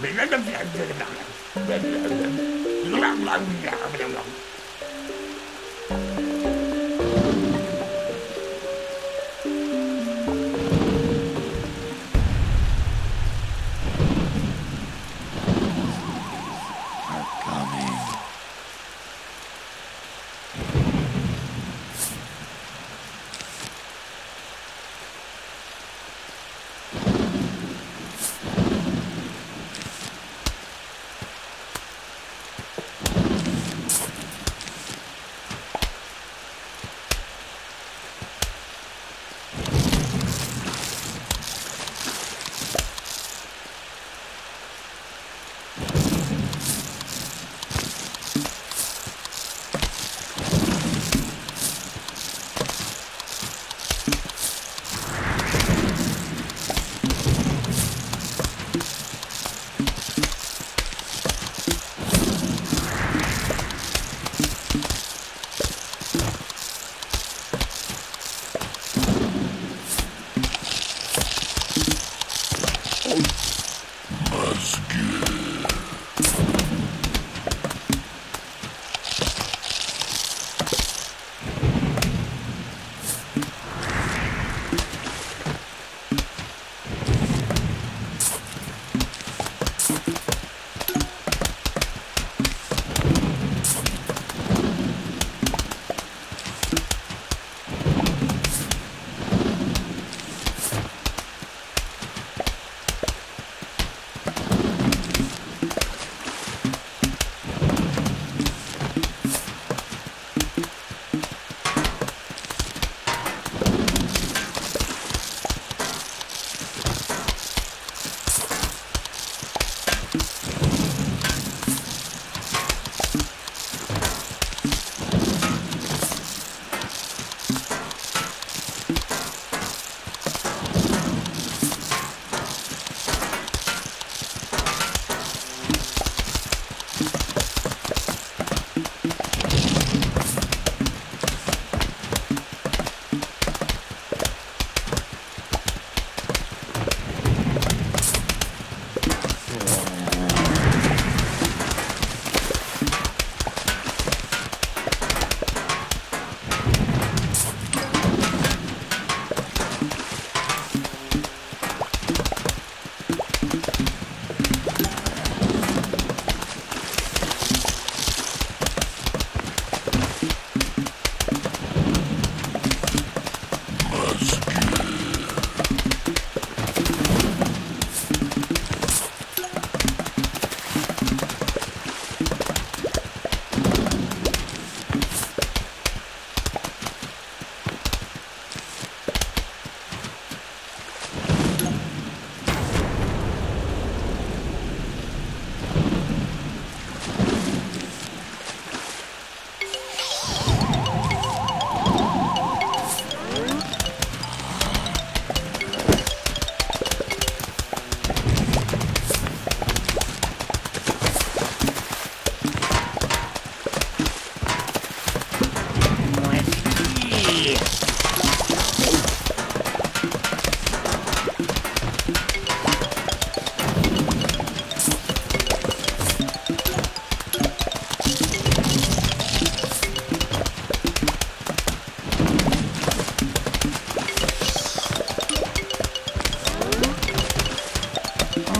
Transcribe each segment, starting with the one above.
啦啦啦啦啦啦啦啦啦啦啦啦啦啦啦啦啦啦啦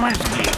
Leslie.